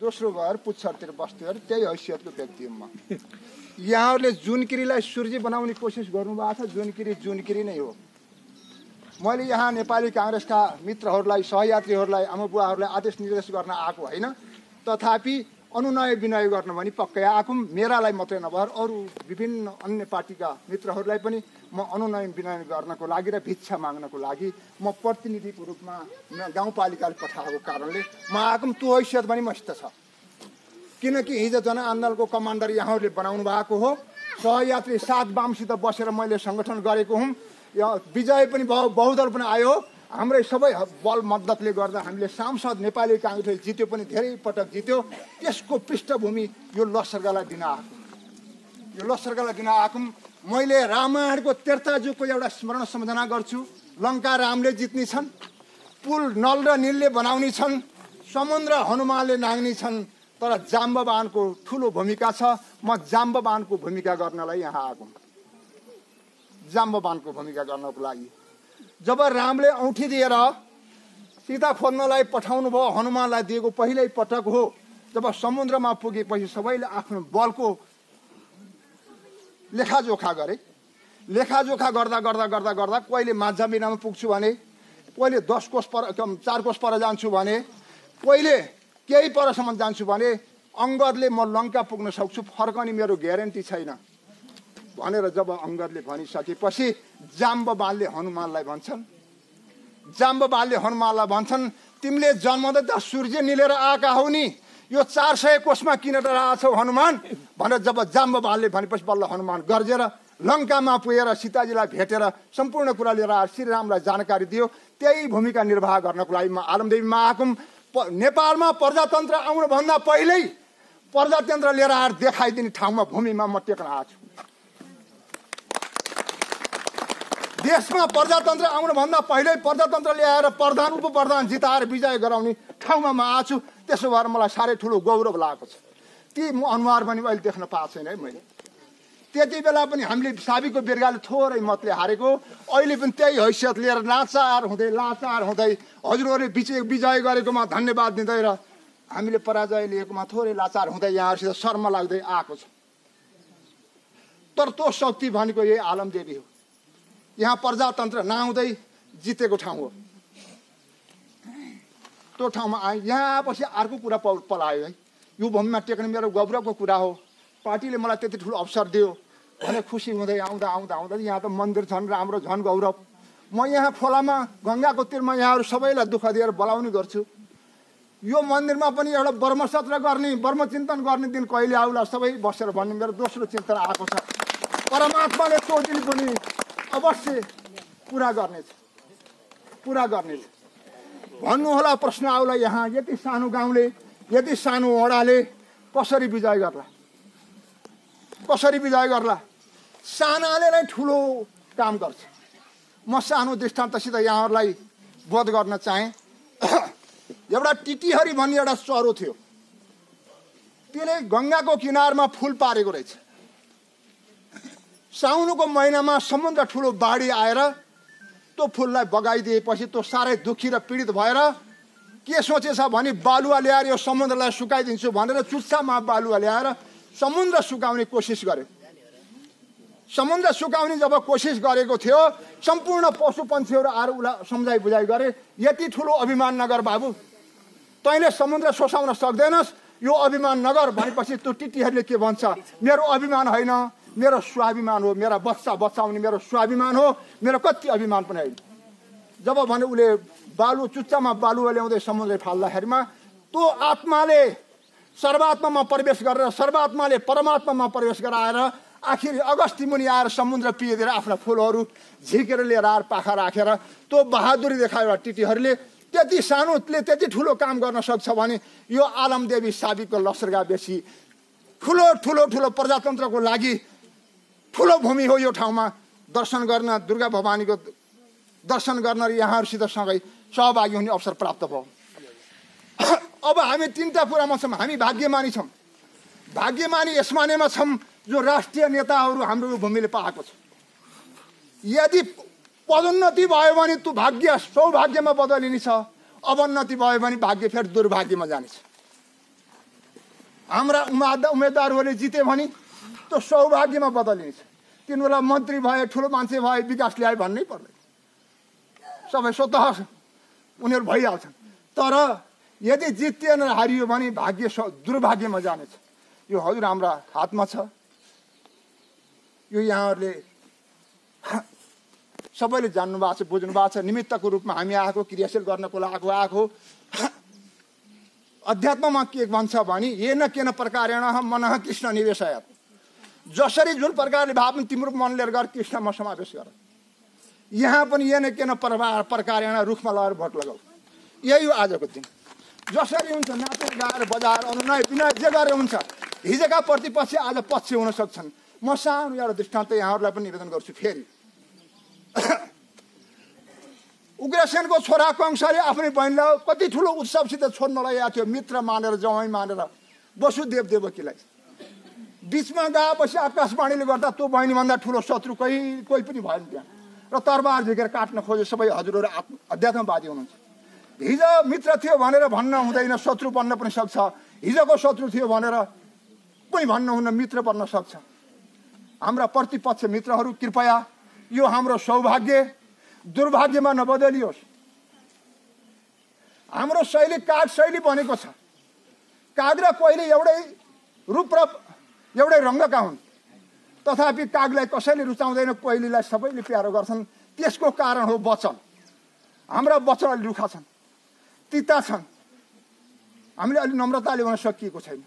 दोस्रो घर पुच्छरतिर बस्थ्यो अरे त्यही हैसियतको व्यक्ति म यहाँहरूले जुनकिरीलाई सूर्य बनाउने कोसिस गर्नुभएको छ जुनकिरी जुनकिरी नै हो। मैले यहाँ नेपाली काङ्ग्रेसका मित्रहरूलाई सहयात्रीहरूलाई आमा बुवाहरूलाई आदेश निर्देश गर्न आएको होइन। तथापि अनुनय विनय गर्न भने पक्कै आएको मेरालाई मात्रै नभएर अरू विभिन्न अन्य पार्टीका मित्रहरूलाई पनि म अनुनय विनय गर्नको लागि र भिक्षा माग्नको लागि म प्रतिनिधिको रूपमा गाउँपालिकाले पठाएको कारणले म आएको त्यो हैसियत पनि मसित छ। किनकि हिजो जनआन्दोलनको कमान्डर यहाँहरूले बनाउनु भएको हो। सहयात्री सात वामसित बसेर मैले सङ्गठन गरेको हुँ। विजय पनि बहु बहुदल पनि आयो। हाम्रै सबै बल मद्दतले गर्दा हामीले सांसद नेपाली काङ्ग्रेसले जित्यो पनि धेरै पटक जित्यो। त्यसको पृष्ठभूमि यो लसर्गालाई दिन आएको। यो लसर्गालाई दिन आएको। मैले रामायणको त्रेताजुगको एउटा स्मरण सम्झना गर्छु। लङ्का रामले जित्ने छन्। पुल नल र निलले बनाउने छन्। समुद्र हनुमानले नाग्ने छन्। तर जाम्बवानको ठुलो भूमिका छ। म जाम्बवानको भूमिका गर्नलाई यहाँ आएको। जाम्बवानको भूमिका गर्नको लागि। जब रामले औँठी दिएर सीता खोज्नलाई पठाउनु भयो हनुमानलाई दिएको पहिल्यै पटक हो जब समुद्रमा पुगेपछि सबैले आफ्नो बलको लेखाजोखा गरे। लेखाजोखा गर्दा गर्दा गर्दा गर्दा कहिले माझा बिनामा पुग्छु भने कहिले दस कोष पर चार कोष पर जान्छु भने कहिले केही परसम्म जान्छु भने अङ्गदले म लङ्का पुग्न सक्छु फर्कने मेरो ग्यारेन्टी छैन। भनेर जब अङ्गदले भनिसकेपछि जाम्बवानले हनुमानलाई भन्छन्। जाम्बवानले हनुमानलाई भन्छन् तिमीले जन्मदा त सूर्य निलेर आएका हौ नि। यो चार सय कोषमा किनेर आएछौ हनुमान? भनेर जब जाम्बवानले भनेपछि बल्ल हनुमान गर्जेर लङ्कामा पुगेर सीताजीलाई भेटेर सम्पूर्ण कुरा लिएर श्रीरामलाई जानकारी दियो। त्यही भूमिका निर्वाह गर्नको लागि म हुँ। प- नेपालमा प्रजातन्त्र आउनुभन्दा पहिल्यै प्रजातन्त्र लिएर आएर देखाइदिने ठाउँमा भूमिमा म टेक्न आएको छु। देशमा प्रजातन्त्र आउनुभन्दा पहिल्यै प्रजातन्त्र ल्याएर प्रधान उप प्रधान जिताएर विजय गराउने ठाउँमा म आएको छु त्यसो भएर मलाई साह्रै ठुलो गौरव लागेको छ। ती म अनुहार पनि अहिले देख्न पाएको छैन है मैले। त्यति बेला पनि हामीले साबीको बिर्गाले थोरै मतले हारेको। अहिले पनि त्यही हैसियत लिएर लाचार हुँदै लाचार हुँदै हजुरहरूले विजय विजय गरेकोमा धन्यवाद दिँदै र हामीले पराजय लिएकोमा थोरै लाचार हुँदै यहाँहरूसित शर्म लाग्दै आएको छ। तर त्यो शक्ति भनेको यही आलमदेवी हो। यहाँ प्रजातन्त्र नआउँदै जितेको ठाउँ हो। त्यो ठाउँमा आएँ। यहाँ आएपछि अर्को कुरा पौ- पलायो है। यो भूमिमा टेक्ने मेरो गौरवको कुरा हो। पार्टीले मलाई त्यति ठुलो अवसर दियो। भने खुसी हुँदै आउँदा आउँदा आउँदा यहाँ त मन्दिर झन् राम्रो झन् गौरव। म यहाँ खोलामा गङ्गाको तिरमा यहाँहरू सबैलाई दुःख दिएर बोलाउने गर्छु। यो मन्दिरमा पनि एउटा ब्रह्मसत्र गर्ने ब्रह्मचिन्तन गर्ने दिन कहिले आउला सबै बसेर भन्ने मेरो दोस्रो चिन्तन आएको छ। परमात्माले त्यो दिन पनि अवश्य पुरा गर्नेछ पुरा गर्नेछ भन्नुहोला प्रश्न आउला यहाँ यति सानो गाउँले यति सानो वडाले कसरी विजय गर्ला? कसरी विजय गर्ला? सानाले नै ठुलो काम गर्छ। म सानो दृष्टान्तसित यहाँहरूलाई बोध गर्न चाहेँ। एउटा टिटिहरी भन्ने एउटा चरो थियो। त्यसले गङ्गाको किनारमा फुल पारेको रहेछ। साउनको महिनामा समुद्र ठुलो बाढी आएर त्यो फुललाई बगाइदिएपछि त्यो साह्रै दुःखी र पीडित भएर के सोचेछ भने बालुवा ल्याएर यो समुद्रलाई सुकाइदिन्छु भनेर चुच्चामा बालुवा ल्याएर समुद्र सुकाउने कोसिस गर्यो समुद्र सुकाउने जब कोसिस गरेको थियो सम्पूर्ण पशु पन्छीहरू आएर उसलाई सम्झाइ बुझाइ गरे यति ठुलो अभिमान नगर बाबु तैँले समुद्र सोसाउन सक्दैनस्। यो अभिमान नगर भनेपछि त्यो टिटीहरूले के भन्छ? मेरो अभिमान होइन। मेरो स्वाभिमान हो मेरा बच्चा बचाउने मेरो स्वाभिमान हो मेरो कति अभिमान पनि होइन। जब भने उसले बालु चुच्चामा बालुवा ल्याउँदै समुद्र फाल्दाखेरिमा त्यो आत्माले सर्वात्मामा प्रवेश गरेर सर्वात्माले परमात्मामा प्रवेश गराएर आखिर अगस्ती मुनि आएर समुद्र पिएदिएर आफ्ना फुलहरू झिकेर लिएर आएर पाखा राखेर त्यो बहादुरी देखायो टिटीहरूले त्यति सानोले त्यति ठुलो काम गर्न सक्छ भने यो आलमदेवी साबिकको लसरगा बेसी। ठुलो ठुलो ठुलो प्रजातन्त्रको लागि ठुलो भूमि हो यो ठाउँमा दर्शन गर्न दुर्गा भवानीको दर्शन गर्न यहाँहरूसित सँगै सहभागी हुने अवसर प्राप्त भयो। अब हामी तिनवटा कुरामा छौँ। हामी भाग्यमानी छौँ। भाग्यमानी यसमानेमा छौँ जो राष्ट्रिय नेताहरू हाम्रो भूमिले पाएको छ। यदि पदोन्नति भयो भने त्यो भाग्य सौभाग्यमा बदलिने छ अवन्नति भयो भने भाग्य फेरि दुर्भाग्यमा जानेछ। हाम्रा उम्मेद उम्मेदवारहरूले जिते भने त्यो सौभाग्यमा बदलिन्छ। तिन बेला मन्त्री भए ठुलो मान्छे भए विकास ल्याए भन्नै पर्दैन। सबै स्वत उनीहरू भइहाल्छन्। तर यदि जितिएन हारियो भने भाग्य दुर्भाग्यमा जानेछ। यो हजुर हाम्रा हातमा छ। यो यहाँहरूले सबैले जान्नु भएको छ बुझ्नु भएको छ। निमित्तको रूपमा हामी आएको क्रियाशील गर्नको लागि आएको अध्यात्ममा के भन्छ भने ये न केन प्रकारेण मन कृष्ण निवेशयात। जसरी जुन प्रकारले भए पनि तिम्रो मनले गर कृष्णमा समावेश गर। यहाँ पनि ये न केन प्रकारेण रुखमा लगाएर भोट लगाऊ? यही हो आजको दिन। जसरी हुन्छ नाचेर गाएर बजाएर अनुनय विनय जे गरेर हुन्छ हिजोका प्रतिपक्ष आज पक्ष हुन सक्छन्। म सानो एउटा दृष्टान्त यहाँहरूलाई पनि निवेदन गर्छु फेरि। उग्रसेनको छोरा कंशले आफ्नै बहिनीलाई कति ठुलो उत्सवसित छोड्नलाई आएको थियो मित्र मानेर जवाई मानेर वसुदेव देवकीलाई। बिचमा गएपछि आकाशवाणीले गर्दा त्यो बहिनीभन्दा ठुलो शत्रु कोही कोही पनि भएन त्यहाँ। र तरबार झिकेर काट्न खोजे सबै हजुरहरू अध्यात्मवादी हुनुहुन्छ। हिजो मित्र थियो भनेर भन्न हुँदैन शत्रु बन्न पनि सक्छ। हिजोको शत्रु थियो भनेर पनि भन्न हुन मित्र बन्न सक्छ। हाम्रा प्रतिपक्ष मित्रहरू कृपया यो हाम्रो सौभाग्य दुर्भाग्यमा नबदलियोस्। हाम्रो शैली काग शैली बनेको छ। काग र कोइली एउटै रूप र एउटै रङ्गका हुन्? तथापि कागलाई कसैले रुचाउँदैन कोइलीलाई सबैले प्यारो गर्छन्। त्यसको कारण हो वचन। हाम्रा वचन अलि रुखा छन् तिता छन्। हामीले अलिक नम्रता ल्याउन सकिएको छैन।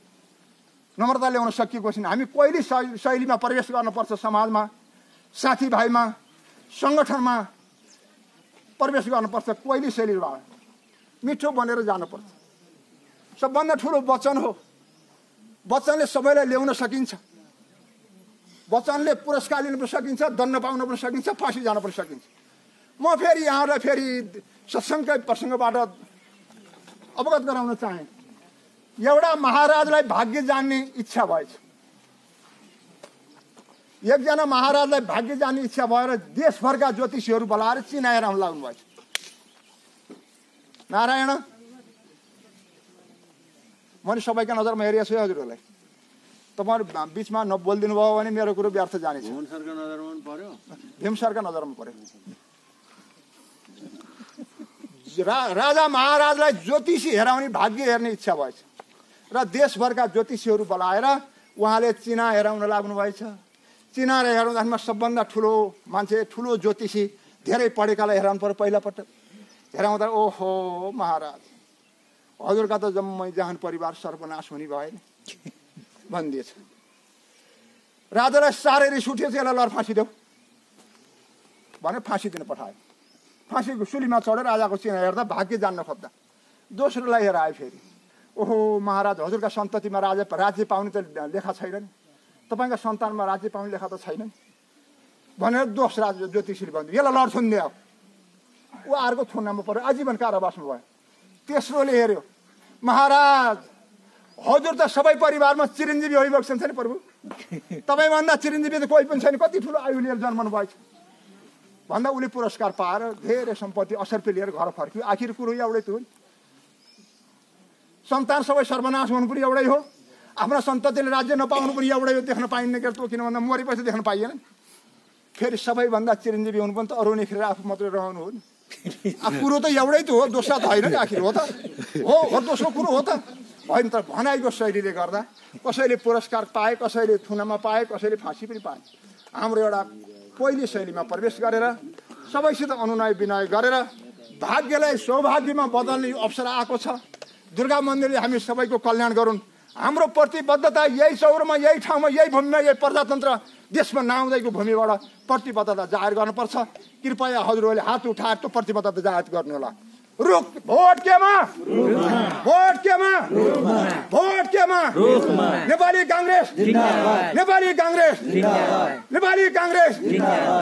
नम्रता ल्याउन सकिएको छैन। हामी कोइली शैलीमा प्रवेश गर्नुपर्छ समाजमा साथीभाइमा सङ्गठनमा प्रवेश गर्नुपर्छ कोइली शैलीबाट। मिठो बनेर जानुपर्छ। सबभन्दा ठुलो वचन हो वचनले सबैलाई ल्याउन सकिन्छ। वचनले पुरस्कार लिन पनि सकिन्छ दण्ड पाउन पनि सकिन्छ फाँसी जान पनि सकिन्छ। म फेरि यहाँलाई फेरि सत्सङ्गकै प्रसङ्गबाट अवगत गराउन चाहेँ। एउटा महाराजलाई भाग्य जान्ने इच्छा भएछ। एकजना महाराजलाई भाग्य जान्ने इच्छा भएर देशभरका ज्योतिषीहरू बोलाएर चिनाएर लाग्नु भएछ। नारायण मैले सबैका नजरमा हेरिएको छु हजुरहरूलाई। तपाईँहरू बिचमा नबोलिदिनु भयो भने मेरो कुरो व्यर्थ जानेछ। भीम सरका नजरमा पर्यो। रा, राजा महाराजलाई ज्योतिषी हेराउने भाग्य हेर्ने इच्छा भएछ। र देशभरका ज्योतिषीहरू बोलाएर उहाँले चिना हेराउन लाग्नु भएछ। चिना हेराउँदाखेरिमा सबभन्दा ठुलो मान्छे ठुलो ज्योतिषी धेरै पढेकालाई हेराउनु पर्यो पहिलापटक। हेराउँदा ओहो महाराज। हजुरका त जम्मै जहान परिवार सर्वनाश हुने भएन। भनिदिएछ राजालाई साह्रै रिस उठ्यो यसलाई लर फाँसी देऊ। भने फाँसी दिन पठायो। फाँसीको सुलीमा चढेर राजाको चिना हेर्दा भाग्य जान्न खोज्दा दोस्रोलाई हेर आयो फेरि। ओहो महाराज हजुरका सन्ततिमा राजा राज्य पाउने त लेखा छैन नि तपाईँका सन्तानमा राज्य पाउने लेखा त छैन नि भनेर दोष राज ज्योतिषीले भनिदियो यसलाई लड थुनिदियो ऊ अर्को थुन्नामा पऱ्यो आजीवन कारावासमा भयो। तेस्रोले हेऱ्यो। महाराज हजुर त सबै परिवारमा चिरञ्जीवी अभिभावक छ नि प्रभु। तपाईँभन्दा चिरञ्जीवी त कोही पनि छैन। कति ठुलो आयु लिएर जन्मनु भएछ। भन्दा उसले पुरस्कार पाएर धेरै सम्पत्ति असर्पी लिएर घर फर्क्यो। आखिर कुरो एउटै थियो सन्तान सबै सर्वनाश हुनु पनि एउटै हो। आफ्ना सन्ततिले राज्य नपाउनु पनि एउटै हो। देख्न पाइन्न के किन भन्दा मरेपछि देख्न पाइएन फेरि सबैभन्दा चिरञ्जीवी हुनु पनि त अरू नै फेरि आफू मात्रै रहनु हो नि। कुरो त एउटै त हो दोस्रो त होइन नि आखिर हो त। हो हो दोस्रो कुरो हो त। होइन त भनाइको शैलीले गर्दा कसैले पुरस्कार पाए कसैले थुनामा पाए कसैले फाँसी पनि पाए। हाम्रो एउटा पहिले शैलीमा प्रवेश गरेर सबैसित अनुनय विनय गरेर भाग्यलाई सौभाग्यमा बदल्ने अवसर आएको छ। दुर्गा मन्दिरले हामी सबैको कल्याण गरून्। हाम्रो प्रतिबद्धता यही चौरमा यही ठाउँमा यही भूमिमा यही प्रजातन्त्र। देशमा नआउँदैको भूमिबाट प्रतिबद्धता जाहेर गर्नुपर्छ। कृपया हजुरहरूले हात उठाएर त्यो प्रतिबद्धता जाहेर गर्नुहोला। रुख भोट केमा? भोट केमा? भोट केमा? नेपाली काङ्ग्रेस? नेपाली काङ्ग्रेस? नेपाली काङ्ग्रेस?